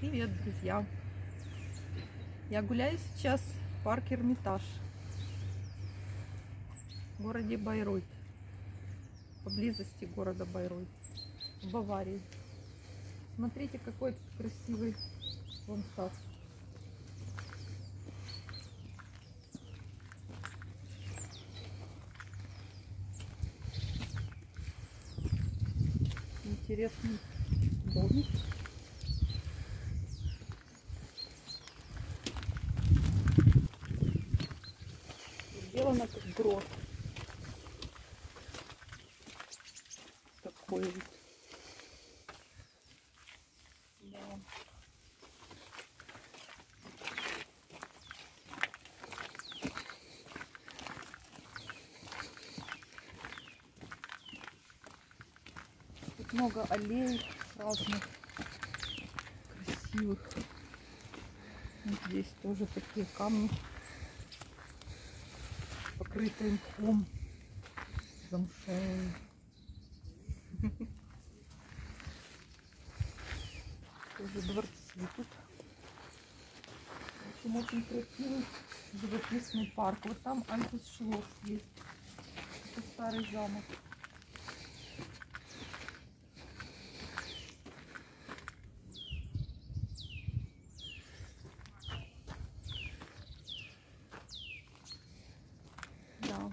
Привет, друзья! Я гуляю сейчас в парке Эрмитаж в городе Байройт, поблизости города Байройт, в Баварии. Смотрите, какой красивый ландшафт. Интересный домик. Сделано грот. Такой вот. Да. Тут много аллей разных, красивых. Здесь тоже такие камни, покрытые мхом, замшелые. Тоже дворцы тут. В общем, очень красивый живописный парк. Вот там Альтус Шлосс есть. Это старый замок. Да.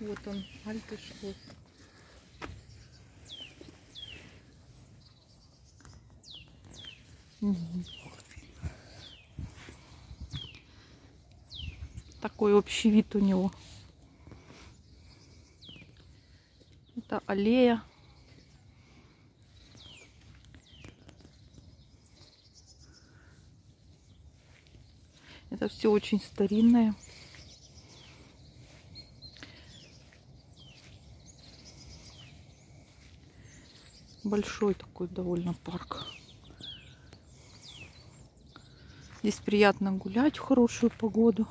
Вот он, Альтус Шлосс. Мгм. Такой общий вид у него. Это аллея. Это все очень старинное. Большой такой довольно парк. Здесь приятно гулять в хорошую погоду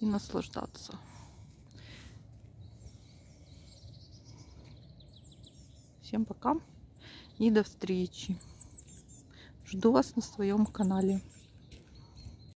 и наслаждаться. Всем пока и до встречи. Жду вас на своем канале.